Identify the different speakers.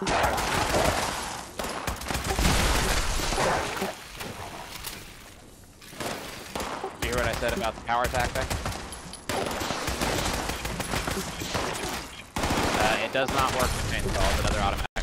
Speaker 1: You hear what I said about the power attack thing? Uh, it does not work with chainsaws but other automatic.